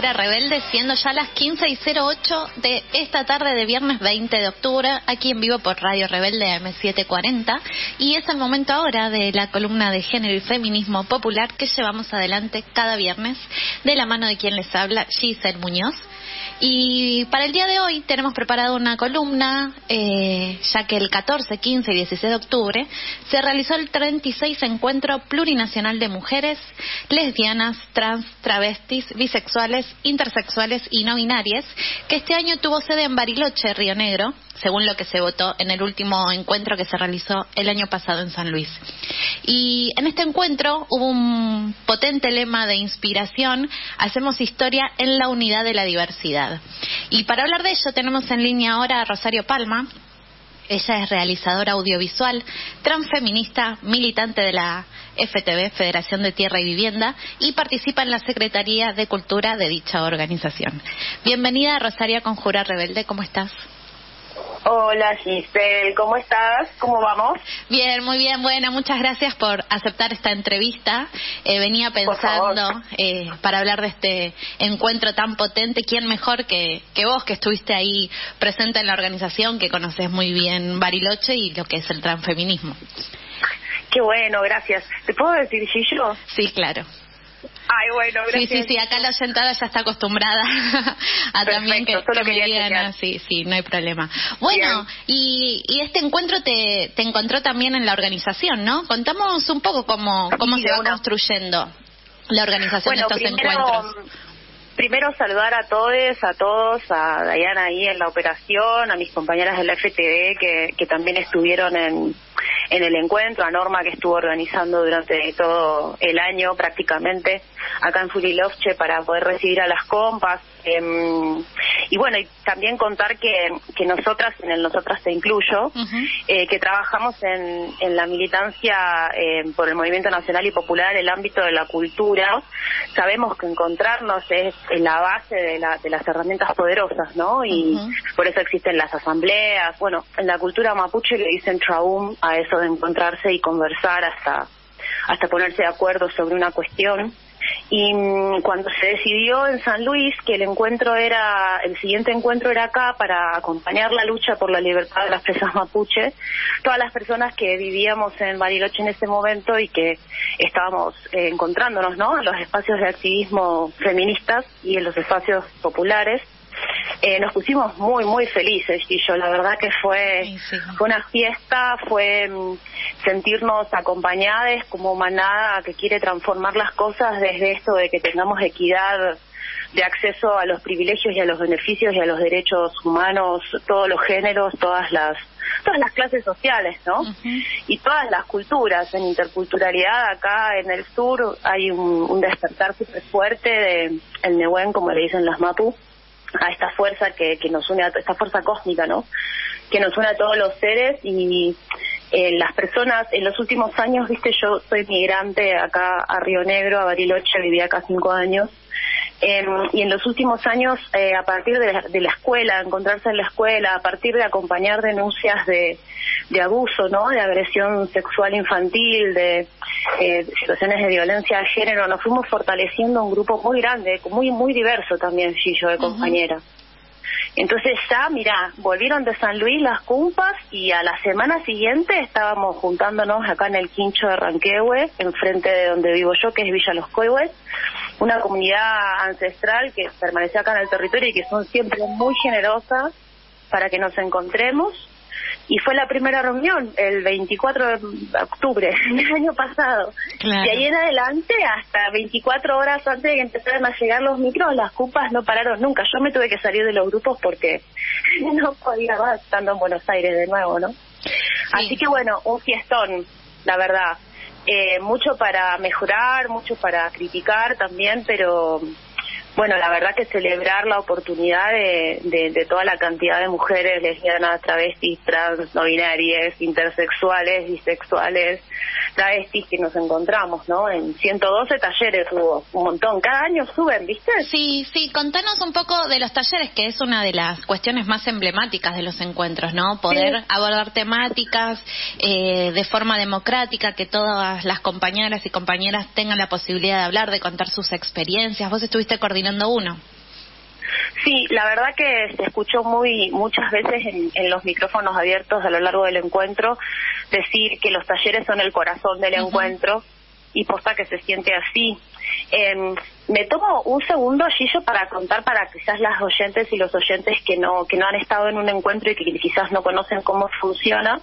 Jura Rebelde, siendo ya las 15 y 08 de esta tarde de viernes 20 de octubre, aquí en vivo por Radio Rebelde M740. Y es el momento ahora de la columna de género y feminismo popular que llevamos adelante cada viernes de la mano de quien les habla, Giselle Muñoz. Y para el día de hoy tenemos preparado una columna, eh, ya que el 14, 15 y 16 de octubre se realizó el 36 Encuentro Plurinacional de Mujeres, Lesbianas, Trans, Travestis, Bisexuales, Intersexuales y No Binarias, que este año tuvo sede en Bariloche, Río Negro, según lo que se votó en el último encuentro que se realizó el año pasado en San Luis. Y en este encuentro hubo un potente lema de inspiración, hacemos historia en la unidad de la diversidad. Y para hablar de ello tenemos en línea ahora a Rosario Palma. Ella es realizadora audiovisual, transfeminista, militante de la FTV, Federación de Tierra y Vivienda, y participa en la Secretaría de Cultura de dicha organización. Bienvenida, Rosario Conjura Rebelde, ¿cómo estás? Hola Giselle, ¿cómo estás? ¿Cómo vamos? Bien, muy bien, bueno, muchas gracias por aceptar esta entrevista. Eh, venía pensando eh, para hablar de este encuentro tan potente, ¿quién mejor que, que vos que estuviste ahí presente en la organización, que conoces muy bien Bariloche y lo que es el transfeminismo? Qué bueno, gracias. ¿Te puedo decir Gillo? Sí, claro. Ay, bueno, gracias. Sí, sí, sí, acá la sentada ya está acostumbrada a también que, que me digan así, sí, no hay problema. Bueno, y, y, este encuentro te, te encontró también en la organización, ¿no? Contamos un poco cómo, cómo se va construyendo la organización de estos encuentros. Primero saludar a todos, a todos, a Diana ahí en la operación, a mis compañeras de la FTV que, que también estuvieron en, en el encuentro, a Norma que estuvo organizando durante todo el año prácticamente acá en Furilovche para poder recibir a las compas. Eh, y bueno, y también contar que, que nosotras, en el Nosotras te incluyo, eh, que trabajamos en, en la militancia eh, por el movimiento nacional y popular, el ámbito de la cultura, sabemos que encontrarnos es la base de, la, de las herramientas poderosas, ¿no? Y por eso existen las asambleas. Bueno, en la cultura mapuche le dicen traum a eso de encontrarse y conversar hasta, hasta ponerse de acuerdo sobre una cuestión. Y mm, cuando se decidió en San Luis que el encuentro era, el siguiente encuentro era acá para acompañar la lucha por la libertad de las presas mapuche, todas las personas que vivíamos en Bariloche en ese momento y que estábamos eh, encontrándonos, ¿no? En los espacios de activismo feministas y en los espacios populares, eh, nos pusimos muy, muy felices y yo la verdad que fue, fue una fiesta, fue mm, sentirnos acompañadas como manada que quiere transformar las cosas desde esto de que tengamos equidad de acceso a los privilegios y a los beneficios y a los derechos humanos, todos los géneros, todas las todas las clases sociales, ¿no? Y todas las culturas, en interculturalidad acá en el sur hay un, un despertar súper fuerte de el Nehuen, como le dicen las Mapu, a esta fuerza que, que nos une, a esta fuerza cósmica, ¿no? Que nos une a todos los seres y eh, las personas, en los últimos años, viste, yo soy migrante acá a Río Negro, a Bariloche, viví acá cinco años, eh, y en los últimos años, eh, a partir de la, de la, escuela, encontrarse en la escuela, a partir de acompañar denuncias de, de abuso, ¿no? De agresión sexual infantil, de eh, situaciones de violencia de género, nos fuimos fortaleciendo un grupo muy grande, muy muy diverso también, Gillo, de compañeras. Entonces ya, mira, volvieron de San Luis las cumpas y a la semana siguiente estábamos juntándonos acá en el Quincho de Ranquehue, enfrente de donde vivo yo, que es Villa Los Coihues, una comunidad ancestral que permanece acá en el territorio y que son siempre muy generosas para que nos encontremos y fue la primera reunión el 24 de octubre del año pasado. Y ahí en adelante, hasta 24 horas antes de que empezaran a llegar los micros, las cupas no pararon nunca. Yo me tuve que salir de los grupos porque no podía más estando en Buenos Aires de nuevo, ¿no? Así que bueno, un fiestón, la verdad. Eh, mucho para mejorar, mucho para criticar también, pero bueno, la verdad que celebrar la oportunidad de, de, toda la cantidad de mujeres lesbianas, travestis, trans, no binarias, intersexuales, bisexuales, travestis que nos encontramos, ¿no? En 112 talleres hubo un montón. Cada año suben, ¿viste? Sí, sí. Contanos un poco de los talleres, que es una de las cuestiones más emblemáticas de los encuentros, ¿no? Poder abordar temáticas eh, de forma democrática, que todas las compañeras y compañeras tengan la posibilidad de hablar, de contar sus experiencias. Vos estuviste coordinando coordinando uno. Sí, la verdad que se escuchó muy muchas veces en, los micrófonos abiertos a lo largo del encuentro decir que los talleres son el corazón del encuentro y posta que se siente así. Eh, me tomo un segundo, Gillo, para contar para quizás las oyentes y los oyentes que no que no han estado en un encuentro y que quizás no conocen cómo funciona,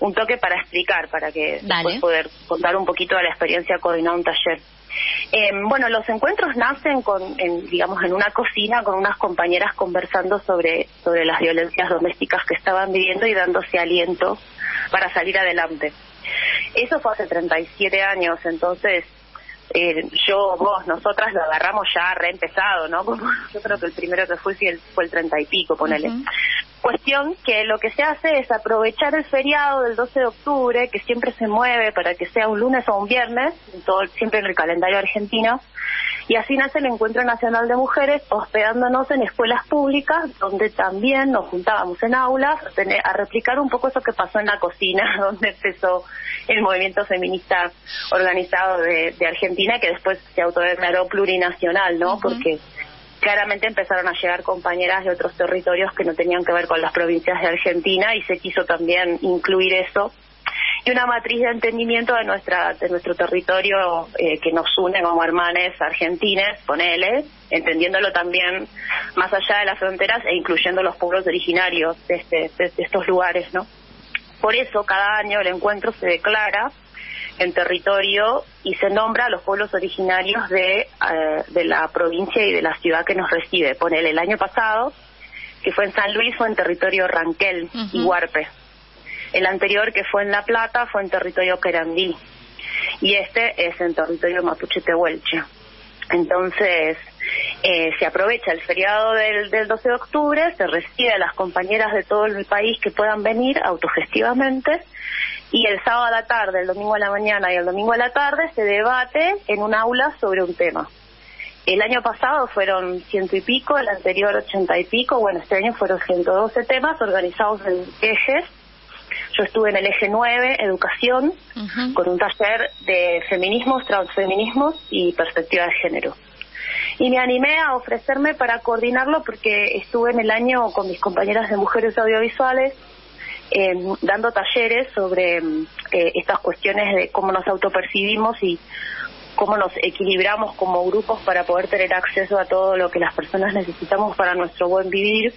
un toque para explicar, para que después poder contar un poquito de la experiencia coordinar un taller. Eh, bueno, los encuentros nacen con, en, digamos, en una cocina con unas compañeras conversando sobre, sobre las violencias domésticas que estaban viviendo y dándose aliento para salir adelante. Eso fue hace 37 años, entonces eh, yo, vos, nosotras lo agarramos ya reempezado, ¿no? yo creo que el primero que fue fue el 30 y pico, ponele. Cuestión que lo que se hace es aprovechar el feriado del 12 de octubre, que siempre se mueve para que sea un lunes o un viernes, todo, siempre en el calendario argentino, y así nace el Encuentro Nacional de Mujeres, hospedándonos en escuelas públicas, donde también nos juntábamos en aulas a, replicar un poco eso que pasó en la cocina, donde empezó el movimiento feminista organizado de, Argentina, que después se autodeclaró plurinacional, ¿no? Porque claramente empezaron a llegar compañeras de otros territorios que no tenían que ver con las provincias de Argentina y se quiso también incluir eso y una matriz de entendimiento de nuestra de nuestro territorio eh, que nos une como hermanes argentines, ponele, entendiéndolo también más allá de las fronteras e incluyendo los pueblos originarios de, este, de estos lugares, ¿no? Por eso cada año el encuentro se declara en territorio y se nombra a los pueblos originarios de, eh, de la provincia y de la ciudad que nos recibe. Ponele, el año pasado, que fue en San Luis, fue en territorio Ranquel y Huarpe. El anterior, que fue en La Plata, fue en territorio Querandí. Y este es en territorio Mapuche Tehuelche. Entonces, eh, se aprovecha el feriado del, del 12 de octubre, se recibe a las compañeras de todo el país que puedan venir autogestivamente y el sábado a la tarde, el domingo a la mañana y el domingo a la tarde se debate en un aula sobre un tema. El año pasado fueron ciento y pico, el anterior ochenta y pico, bueno, este año fueron 112 temas organizados en ejes. Yo estuve en el eje 9, educación, con un taller de feminismos, transfeminismos y perspectiva de género. Y me animé a ofrecerme para coordinarlo porque estuve en el año con mis compañeras de mujeres audiovisuales eh, dando talleres sobre eh, estas cuestiones de cómo nos autopercibimos y cómo nos equilibramos como grupos para poder tener acceso a todo lo que las personas necesitamos para nuestro buen vivir,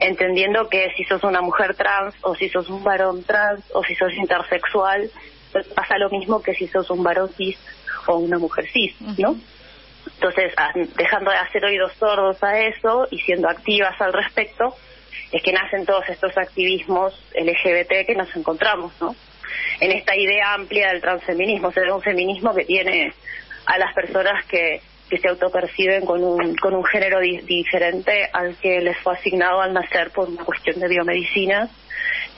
entendiendo que si sos una mujer trans o si sos un varón trans o si sos intersexual, pasa lo mismo que si sos un varón cis o una mujer cis, ¿no? Entonces, ah, dejando de hacer oídos sordos a eso y siendo activas al respecto, es que nacen todos estos activismos LGBT que nos encontramos, ¿no? En esta idea amplia del transfeminismo, o un feminismo que tiene a las personas que, que se autoperciben con un, con un género diferente al que les fue asignado al nacer por una cuestión de biomedicina,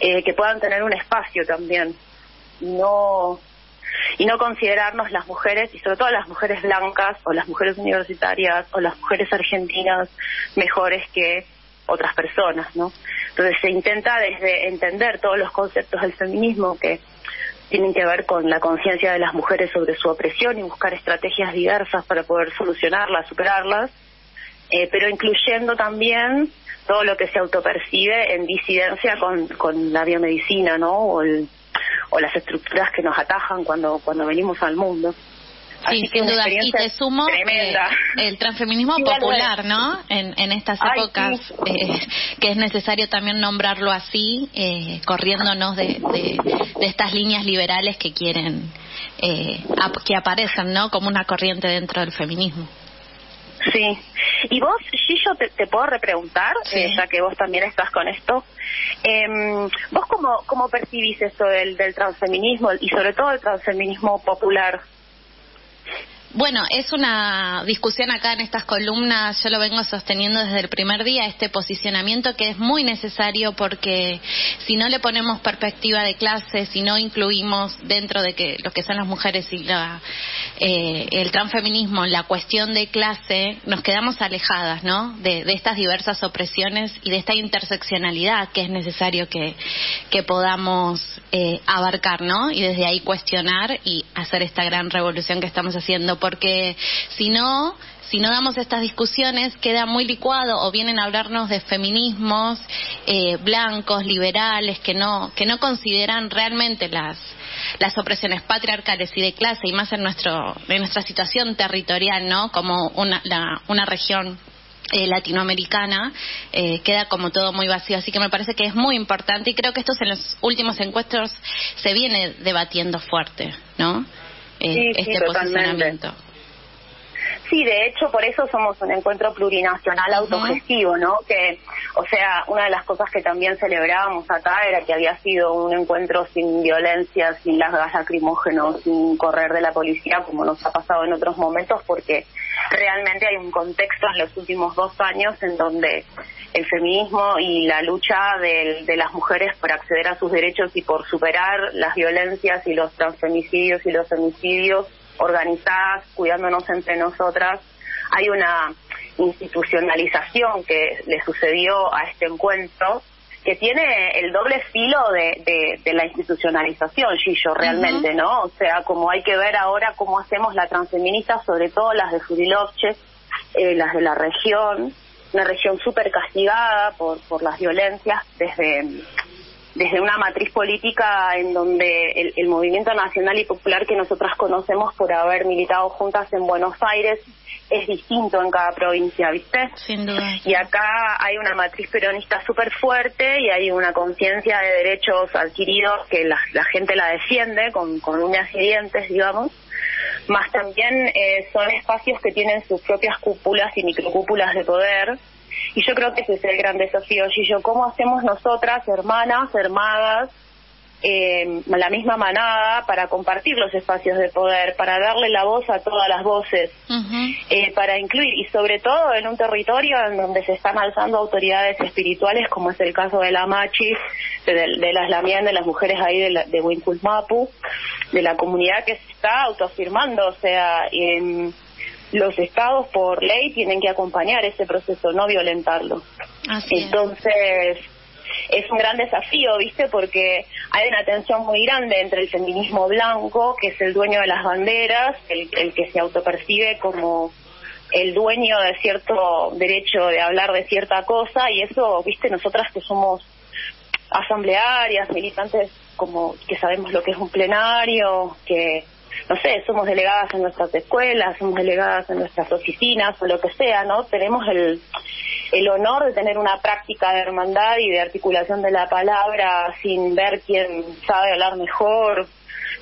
eh, que puedan tener un espacio también. No y no considerarnos las mujeres, y sobre todo las mujeres blancas o las mujeres universitarias o las mujeres argentinas mejores que otras personas, ¿no? Entonces se intenta desde entender todos los conceptos del feminismo que tienen que ver con la conciencia de las mujeres sobre su opresión y buscar estrategias diversas para poder solucionarlas, superarlas, eh, pero incluyendo también todo lo que se autopercibe en disidencia con, la biomedicina, ¿no? O, o las estructuras que nos atajan cuando, cuando venimos al mundo. Sí, sin duda. Y te sumo eh, el transfeminismo popular, ¿no? En, en estas épocas, eh, que es necesario también nombrarlo así, eh, corriéndonos de, de, estas líneas liberales que quieren eh, que aparecen, ¿no? Como una corriente dentro del feminismo. Sí. Y vos, Gillo, te, te puedo repreguntar, ya que vos también estás con esto. Eh, ¿Vos cómo, cómo percibís esto del, del transfeminismo y sobre todo el transfeminismo popular? Bueno, es una discusión acá en estas columnas, yo lo vengo sosteniendo desde el primer día, este posicionamiento que es muy necesario porque si no le ponemos perspectiva de clase, si no incluimos dentro de que lo que son las mujeres y la, eh, el transfeminismo, la cuestión de clase, nos quedamos alejadas, ¿no? De, estas diversas opresiones y de esta interseccionalidad que es necesario que, podamos eh, abarcar, ¿no? Y desde ahí cuestionar y hacer esta gran revolución que estamos haciendo porque si no, si no damos estas discusiones, queda muy licuado o vienen a hablarnos de feminismos eh, blancos, liberales, que no, que no consideran realmente las, las opresiones patriarcales y de clase, y más en, nuestro, en nuestra situación territorial, ¿no? Como una, la, una región eh, latinoamericana, eh, queda como todo muy vacío. Así que me parece que es muy importante y creo que estos en los últimos encuentros se viene debatiendo fuerte, ¿no? Eh, este posicionamiento. Sí, de hecho, por eso somos un encuentro plurinacional autogestivo, ¿no? Que, o sea, una de las cosas que también celebrábamos acá era que había sido un encuentro sin violencia, sin las gas lacrimógenos, sin correr de la policía, como nos ha pasado en otros momentos, porque realmente hay un contexto en los últimos dos años en donde el feminismo y la lucha de, de, las mujeres por acceder a sus derechos y por superar las violencias y los transfemicidios y los femicidios organizadas, cuidándonos entre nosotras. Hay una institucionalización que le sucedió a este encuentro que tiene el doble filo de, de, la institucionalización, Gillo, realmente, ¿no? O sea, como hay que ver ahora cómo hacemos la transfeminista, sobre todo las de Furilovche, eh, las de la región, una región súper castigada por, por las violencias desde desde una matriz política en donde el, el, movimiento nacional y popular que nosotras conocemos por haber militado juntas en Buenos Aires es distinto en cada provincia, ¿viste? Sin duda. Y acá hay una matriz peronista súper fuerte y hay una conciencia de derechos adquiridos que la, la, gente la defiende con, con uñas y dientes, digamos. Más también eh, son espacios que tienen sus propias cúpulas y microcúpulas de poder y yo creo que ese es el gran desafío, Gillo. ¿Cómo hacemos nosotras, hermanas, hermadas, eh, la misma manada, para compartir los espacios de poder, para darle la voz a todas las voces, eh, para incluir, y sobre todo en un territorio en donde se están alzando autoridades espirituales, como es el caso de la Machi, de, de las Lamien, de las mujeres ahí de, la, de Mapu, de la comunidad que se está autoafirmando, o sea, en los estados por ley tienen que acompañar ese proceso, no violentarlo. Entonces, es. un gran desafío, ¿viste? Porque hay una tensión muy grande entre el feminismo blanco, que es el dueño de las banderas, el, que se autopercibe como el dueño de cierto derecho de hablar de cierta cosa, y eso, ¿viste? Nosotras que somos asamblearias, militantes como que sabemos lo que es un plenario, que no sé, somos delegadas en nuestras escuelas, somos delegadas en nuestras oficinas o lo que sea, ¿no? Tenemos el, el honor de tener una práctica de hermandad y de articulación de la palabra sin ver quién sabe hablar mejor.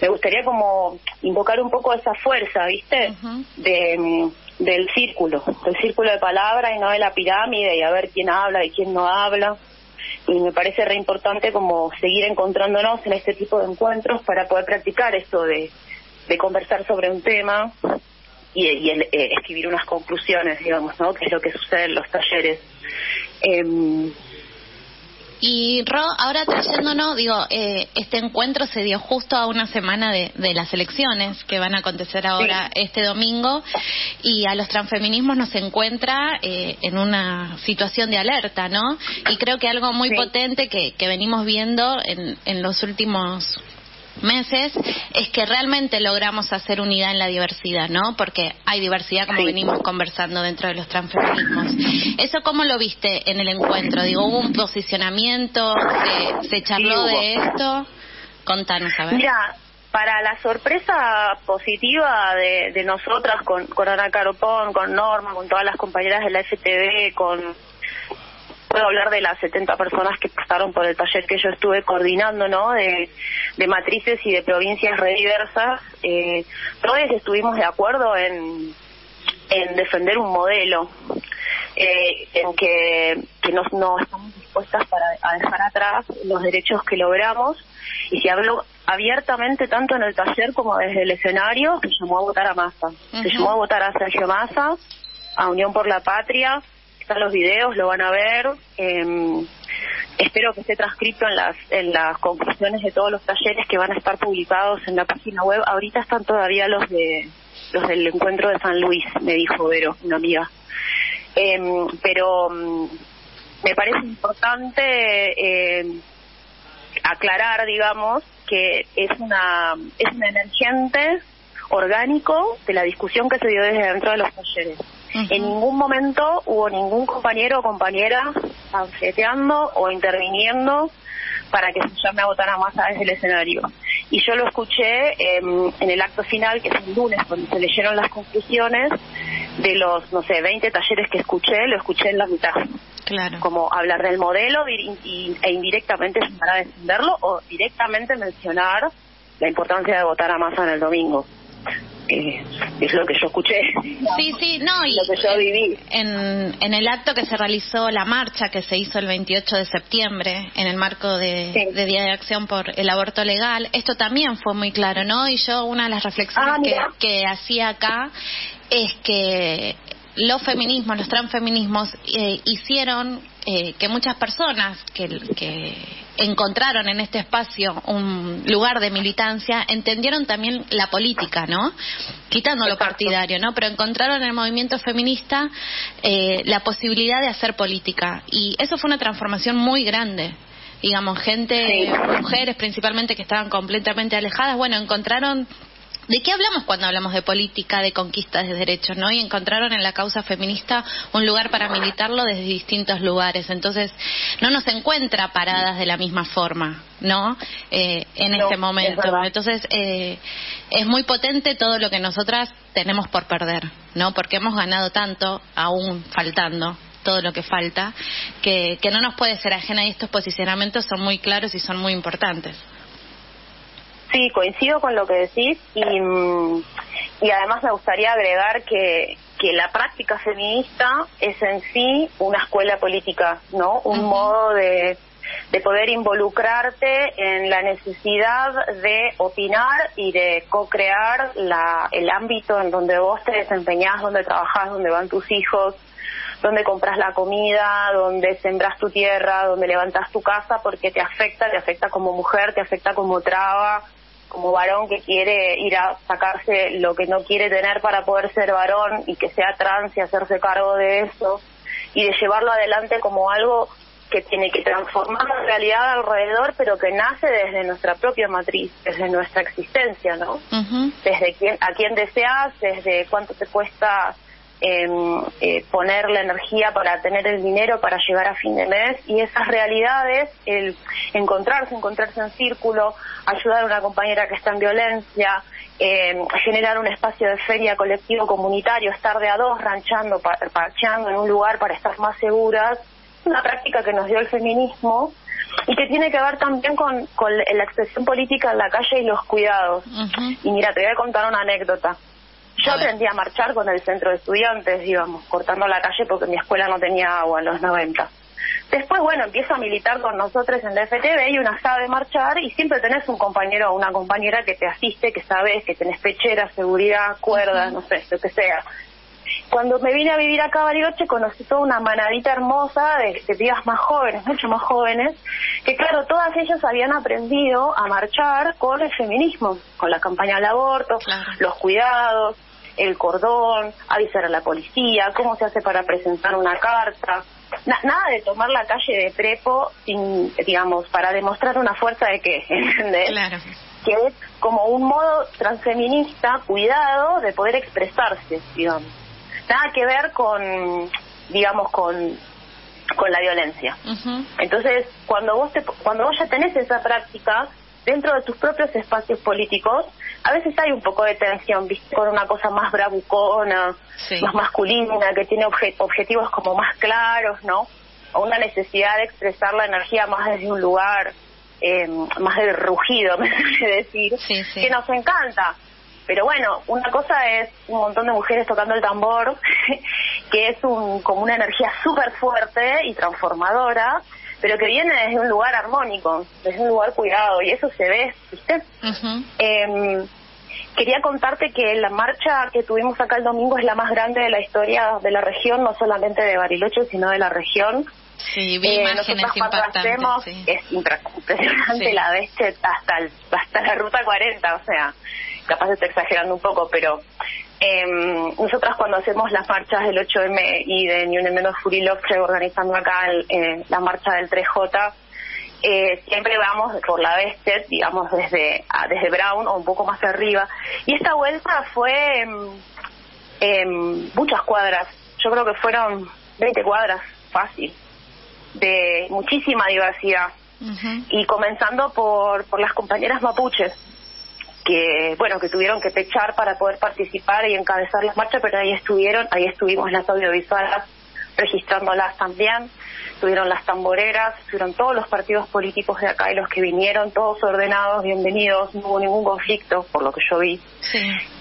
Me gustaría como invocar un poco esa fuerza, ¿viste? de, del círculo, del círculo de palabra y no de la pirámide y a ver quién habla y quién no habla y me parece re importante como seguir encontrándonos en este tipo de encuentros para poder practicar esto de de conversar sobre un tema y, y el, eh, escribir unas conclusiones, digamos, ¿no? Que es lo que sucede en los talleres. Eh, y Ro, ahora trayéndonos, digo, eh, este encuentro se dio justo a una semana de, de las elecciones que van a acontecer ahora sí. este domingo y a los transfeminismos nos encuentra eh, en una situación de alerta, ¿no? Y creo que algo muy sí. potente que, que venimos viendo en, en los últimos meses es que realmente logramos hacer unidad en la diversidad, ¿no? Porque hay diversidad como sí. venimos conversando dentro de los transfeminismos. ¿Eso cómo lo viste en el encuentro? Digo, ¿hubo un posicionamiento? ¿Se, se charló sí, de esto? Contanos, a ver. Mira, para la sorpresa positiva de, de nosotras con, con Ana Caropón, con Norma, con todas las compañeras de la FTV, con puedo hablar de las 70 personas que pasaron por el taller que yo estuve coordinando, ¿no? De, de matrices y de provincias re diversas. Eh, todos estuvimos de acuerdo en, en defender un modelo eh, en que, que no, no estamos dispuestas para, a dejar atrás los derechos que logramos y se habló abiertamente tanto en el taller como desde el escenario se llamó a votar a Massa. Uh -huh. Se llamó a votar a Sergio Massa, a Unión por la Patria, están los videos, lo van a ver. Eh, espero que esté transcrito en las en las conclusiones de todos los talleres que van a estar publicados en la página web. Ahorita están todavía los de los del encuentro de San Luis, me dijo Vero, una amiga. Eh, pero um, me parece importante eh, aclarar, digamos, que es una es una emergente orgánico de la discusión que se dio desde dentro de los talleres. En ningún momento hubo ningún compañero o compañera anfeteando o interviniendo para que se llame a votar a masa desde el escenario. Y yo lo escuché em, en el acto final, que es el lunes, cuando se leyeron las conclusiones de los, no sé, 20 talleres que escuché, lo escuché en la mitad. Claro. Como hablar del modelo e indirectamente para defenderlo o directamente mencionar la importancia de votar a masa en el domingo que es lo que yo escuché. Sí, sí, no, y lo que yo viví. En, en el acto que se realizó, la marcha que se hizo el 28 de septiembre, en el marco de, Día de Acción por el Aborto Legal, esto también fue muy claro, ¿no? Y yo una de las reflexiones ah, que, que hacía acá es que los feminismos, los transfeminismos, eh, hicieron eh, que muchas personas que, que encontraron en este espacio un lugar de militancia, entendieron también la política, ¿no? Quitando lo partidario, ¿no? Pero encontraron en el movimiento feminista eh, la posibilidad de hacer política. Y eso fue una transformación muy grande digamos, gente, mujeres principalmente que estaban completamente alejadas, bueno, encontraron ¿De qué hablamos cuando hablamos de política, de conquistas de derechos, no? Y encontraron en la causa feminista un lugar para militarlo desde distintos lugares. Entonces, no nos encuentra paradas de la misma forma, ¿no? Eh, en este momento. Entonces, eh, es muy potente todo lo que nosotras tenemos por perder, ¿no? Porque hemos ganado tanto, aún faltando todo lo que falta, que, que no nos puede ser ajena y estos posicionamientos son muy claros y son muy importantes. Sí, coincido con lo que decís y, mm, y además me gustaría agregar que, que la práctica feminista es en sí una escuela política, ¿no? Un modo de, de poder involucrarte en la necesidad de opinar y de co-crear el ámbito en donde vos te desempeñás, donde trabajás, donde van tus hijos, donde compras la comida, donde sembras tu tierra, donde levantas tu casa, porque te afecta, te afecta como mujer, te afecta como traba, como varón que quiere ir a sacarse lo que no quiere tener para poder ser varón y que sea trans y hacerse cargo de eso y de llevarlo adelante como algo que tiene que transformar la realidad alrededor, pero que nace desde nuestra propia matriz, desde nuestra existencia, ¿no? Desde quién, a quién deseas, desde cuánto te cuesta eh, poner la energía para tener el dinero para llegar a fin de mes y esas realidades, el encontrarse, encontrarse en círculo, ayudar a una compañera que está en violencia, eh, generar un espacio de feria colectivo comunitario, estar de a dos ranchando, parcheando en un lugar para estar más seguras, una práctica que nos dio el feminismo y que tiene que ver también con, con la expresión política en la calle y los cuidados. Y mira, te voy a contar una anécdota. Yo aprendí a marchar con el centro de estudiantes, íbamos cortando la calle porque mi escuela no tenía agua en los 90. Después, bueno, empiezo a militar con nosotros en la FTV y una sabe marchar y siempre tenés un compañero o una compañera que te asiste, que sabes, que tenés pechera, seguridad, cuerdas, no sé, lo que sea. Cuando me vine a vivir acá a Bariloche conocí toda una manadita hermosa de, de más jóvenes, mucho más jóvenes, que claro, todas ellas habían aprendido a marchar con el feminismo, con la campaña del aborto, los cuidados, el cordón, avisar a la policía, cómo se hace para presentar una carta. nada de tomar la calle de prepo, sin, digamos, para demostrar una fuerza de qué, ¿entendés? Claro. Que es como un modo transfeminista, cuidado, de poder expresarse, digamos. Nada que ver con, digamos, con con la violencia. Entonces, cuando vos te, cuando vos ya tenés esa práctica, dentro de tus propios espacios políticos, a veces hay un poco de tensión, ¿viste? Con una cosa más bravucona, más masculina, que tiene objetivos como más claros, ¿no? O una necesidad de expresar la energía más desde un lugar eh, más de rugido, me suele decir, que nos encanta. Pero bueno, una cosa es un montón de mujeres tocando el tambor, que es un, como una energía súper fuerte y transformadora, pero que viene desde un lugar armónico, desde un lugar cuidado, y eso se ve, ¿viste? Em, quería contarte que la marcha que tuvimos acá el domingo es la más grande de la historia de la región, no solamente de Bariloche, sino de la región. Sí, vi eh, imágenes impactantes. Es impresionante la bestia hasta, hasta la ruta 40, o sea, capaz estoy exagerando un poco, pero eh, nosotras cuando hacemos las marchas del 8M y de Ni un menos Furiloche organizando acá eh, la marcha del 3J, eh, siempre vamos por la Vested, digamos, desde, desde Brown o un poco más arriba. Y esta vuelta fue en, muchas cuadras, yo creo que fueron 20 cuadras, fácil, de muchísima diversidad. Y comenzando por, por las compañeras mapuches, que bueno que tuvieron que pechar para poder participar y encabezar las marchas pero ahí estuvieron ahí estuvimos las audiovisuales registrándolas también. Tuvieron las tamboreras tuvieron todos los partidos políticos de acá y los que vinieron todos ordenados bienvenidos no hubo ningún conflicto por lo que yo vi.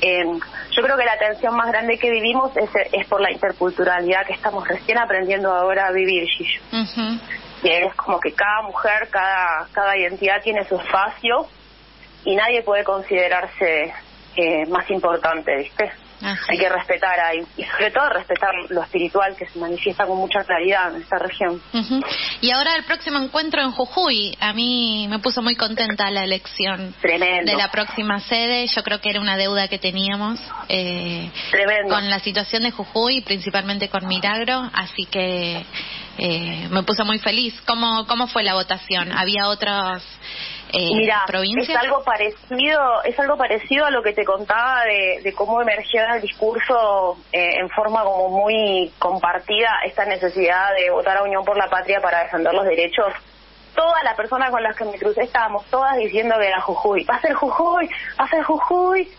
Eh, yo creo que la tensión más grande que vivimos es, es por la interculturalidad que estamos recién aprendiendo ahora a vivir Gillo. Y es como que cada mujer cada cada identidad tiene su espacio y nadie puede considerarse eh, más importante, ¿viste? Hay que respetar ahí, y sobre todo respetar lo espiritual que se manifiesta con mucha claridad en esta región. Y ahora el próximo encuentro en Jujuy, a mí me puso muy contenta la elección de la próxima sede, yo creo que era una deuda que teníamos eh, con la situación de Jujuy, principalmente con Milagro, así que eh, me puso muy feliz. ¿Cómo, ¿Cómo fue la votación? ¿Había otros eh, Mira, es algo parecido, es algo parecido a lo que te contaba de, cómo emergió el discurso eh, en forma como muy compartida esta necesidad de votar a Unión por la Patria para defender los derechos. Todas las personas con las que me crucé estábamos todas diciendo que era Jujuy, va a ser Jujuy, va a ser Jujuy.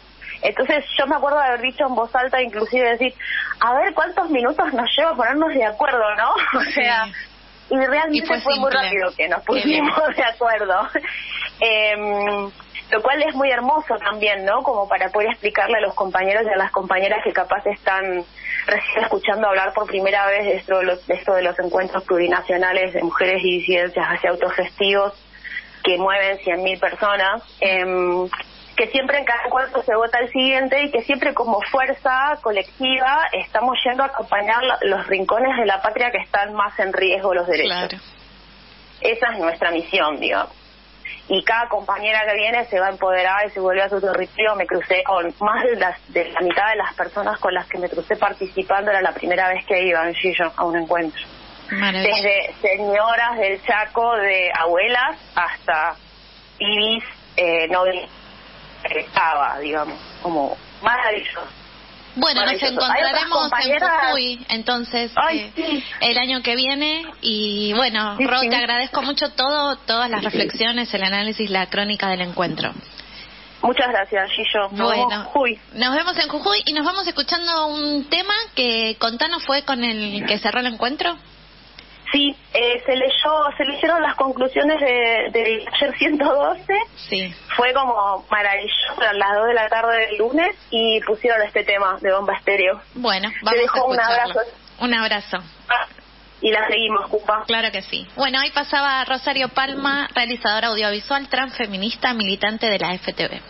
Entonces yo me acuerdo de haber dicho en voz alta, inclusive decir, a ver cuántos minutos nos lleva ponernos de acuerdo, ¿no? O sea, y realmente fue, muy rápido que nos pusimos de acuerdo. eh, lo cual es muy hermoso también, ¿no? Como para poder explicarle a los compañeros y a las compañeras que capaz están recién escuchando hablar por primera vez de esto de los, de esto de los encuentros plurinacionales de mujeres y disidencias hacia autogestivos que mueven 100.000 personas. Eh, que siempre en cada cuarto se vota el siguiente y que siempre como fuerza colectiva estamos yendo a acompañar los rincones de la patria que están más en riesgo los derechos. Esa es nuestra misión, digamos. Y cada compañera que viene se va a empoderar y se vuelve a su territorio. Me crucé con más de, las, de la mitad de las personas con las que me crucé participando. Era la primera vez que iba Gillo a un encuentro. Desde señoras del Chaco, de abuelas, hasta pibis, eh, estaba, digamos, como maravilloso. Bueno, nos encontraremos en Jujuy, entonces, eh, el año que viene. Y bueno, Ro, te agradezco mucho todo, todas las reflexiones, el análisis, la crónica del encuentro. Muchas gracias, Gillo. Nos bueno, vemos Jujuy. Nos vemos en Jujuy y nos vamos escuchando un tema que contanos fue con el que cerró el encuentro. Sí, eh, se leyó, se leyeron las conclusiones de, de ayer 112. Sí. Fue como maravilloso a las 2 de la tarde del lunes y pusieron este tema de bomba estéreo. Bueno, vamos a un abrazo. Un abrazo. Ah, y la seguimos, Cupa. Claro que sí. Bueno, ahí pasaba Rosario Palma, realizadora audiovisual, transfeminista, militante de la FTV.